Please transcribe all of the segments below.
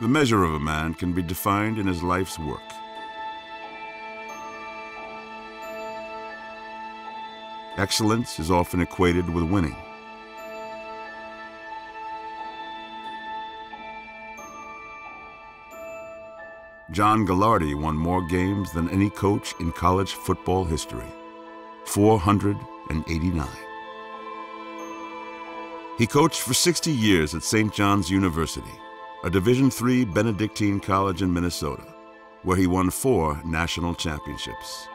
The measure of a man can be defined in his life's work. Excellence is often equated with winning. John Gagliardi won more games than any coach in college football history 489. He coached for 60 years at St. John's University, a Division III Benedictine college in Minnesota, where he won four national championships.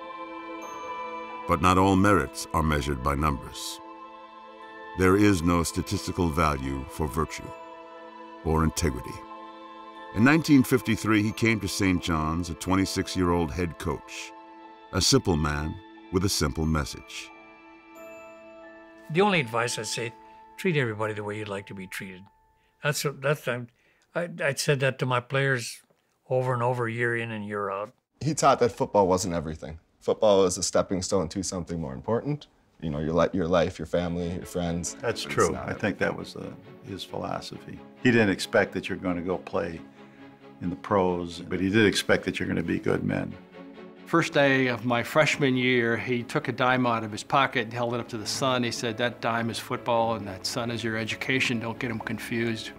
But not all merits are measured by numbers. There is no statistical value for virtue or integrity. In 1953, he came to St. John's, a 26 year old head coach, a simple man with a simple message. The only advice I say treat everybody the way you'd like to be treated. That's that's I, I said that to my players over and over, year in and year out. He taught that football wasn't everything. Football is a stepping stone to something more important. You know, your, your life, your family, your friends. That's true. I think that was uh, his philosophy. He didn't expect that you're going to go play in the pros, but he did expect that you're going to be good men. First day of my freshman year, he took a dime out of his pocket and held it up to the sun. He said, that dime is football and that sun is your education. Don't get them confused.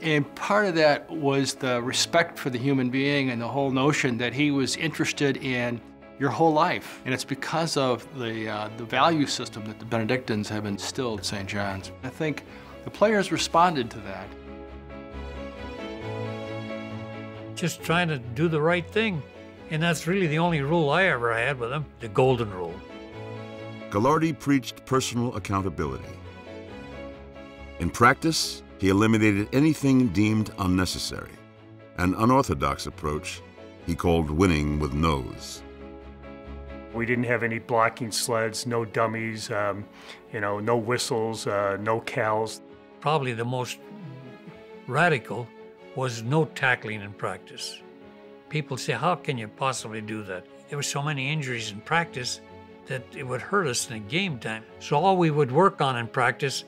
And part of that was the respect for the human being and the whole notion that he was interested in your whole life. And it's because of the, uh, the value system that the Benedictines have instilled at St. John's. I think the players responded to that. just trying to do the right thing. And that's really the only rule I ever had with him, the golden rule. Gagliardi preached personal accountability. In practice, he eliminated anything deemed unnecessary, an unorthodox approach he called winning with No's. We didn't have any blocking sleds, no dummies, um, you know, no whistles, uh, no cals. Probably the most radical was no tackling in practice. People say, how can you possibly do that? There were so many injuries in practice that it would hurt us in a game time. So all we would work on in practice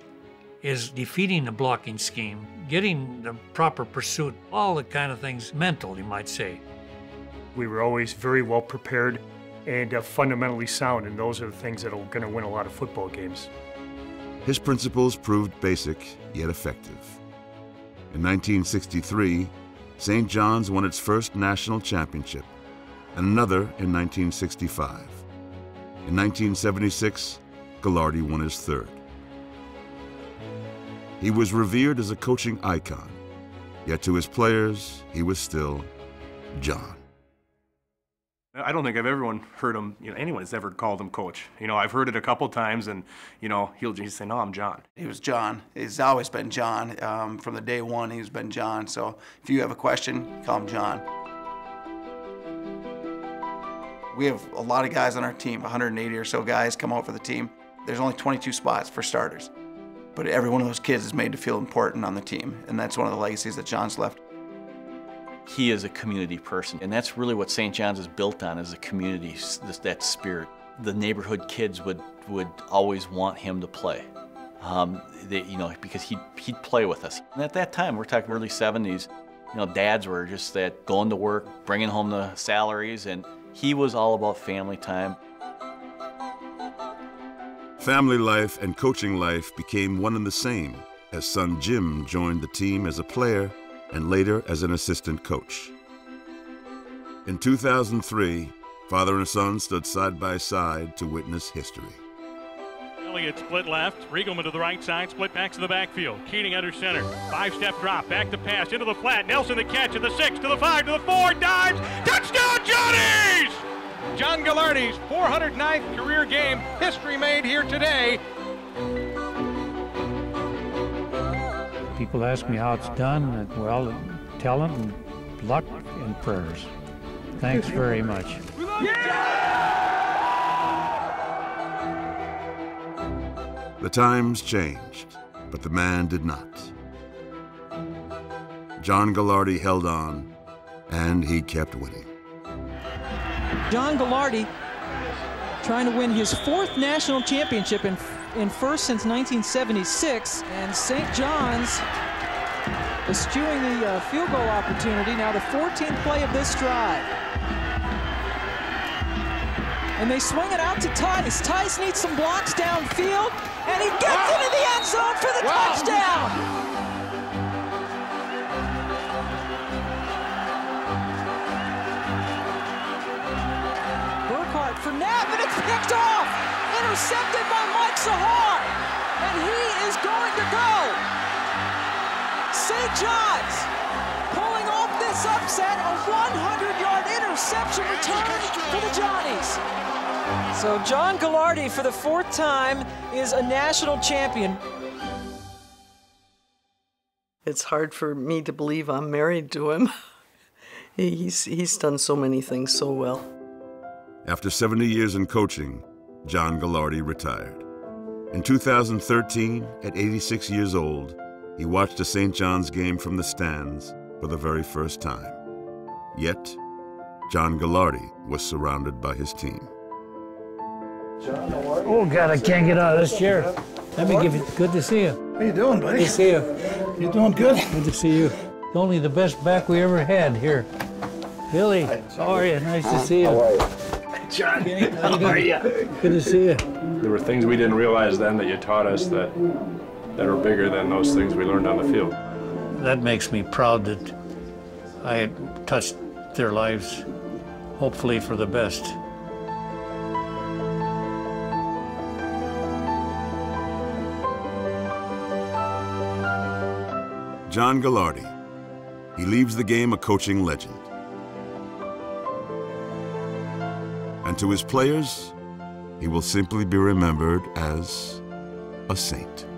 is defeating the blocking scheme, getting the proper pursuit, all the kind of things mental, you might say. We were always very well prepared and uh, fundamentally sound, and those are the things that are going to win a lot of football games. His principles proved basic yet effective. In 1963, St. John's won its first national championship, and another in 1965. In 1976, Gagliardi won his third. He was revered as a coaching icon, yet to his players, he was still John. I don't think I've ever heard him, you know, anyone's ever called him coach. You know, I've heard it a couple times, and you know, he'll just say, "No, I'm John." He was John. He's always been John um, from the day one. He's been John. So if you have a question, call him John. We have a lot of guys on our team, 180 or so guys come out for the team. There's only 22 spots for starters, but every one of those kids is made to feel important on the team, and that's one of the legacies that John's left he is a community person. And that's really what St. John's is built on, is a community, that spirit. The neighborhood kids would, would always want him to play. Um, they, you know, because he'd, he'd play with us. And at that time, we're talking early 70s, you know, dads were just that going to work, bringing home the salaries, and he was all about family time. Family life and coaching life became one and the same as son Jim joined the team as a player and later as an assistant coach. In 2003, father and son stood side by side to witness history. Elliott split left, Riegelman to the right side, split back to the backfield. Keating under center, five step drop, back to pass, into the flat. Nelson the catch at the six, to the five, to the four, dives, touchdown Johnnies! John Gagliardi's 409th career game, history made here today. People ask me how it's done, well, talent and luck and prayers. Thanks very much. The times changed, but the man did not. John Gagliardi held on, and he kept winning. John Gagliardi trying to win his fourth national championship in in first since 1976, and St. John's eschewing the uh, field goal opportunity. Now the 14th play of this drive. And they swing it out to Tice. Tice needs some blocks downfield, and he gets into the end zone for the wow. touchdown. Picked off. Intercepted by Mike Sahar. And he is going to go. St. John's pulling off this upset, a 100-yard interception return for the Johnnies. So John Gagliardi, for the fourth time, is a national champion. It's hard for me to believe I'm married to him. he's, he's done so many things so well. After 70 years in coaching, John Gagliardi retired. In 2013, at 86 years old, he watched a St. John's game from the stands for the very first time. Yet, John Gagliardi was surrounded by his team. Oh, God, I can't get out of this chair. Let me give you, good to see you. How you doing, buddy? Good to see you. You doing good? Good to see you. Only the best back we ever had here. Billy, how are you? Nice to see you. How are you? John, how are you? Good to see you. There were things we didn't realize then that you taught us that that are bigger than those things we learned on the field. That makes me proud that I had touched their lives, hopefully for the best. John Gagliardi. He leaves the game a coaching legend. And to his players, he will simply be remembered as a saint.